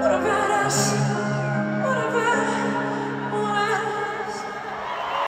What about us? What about us?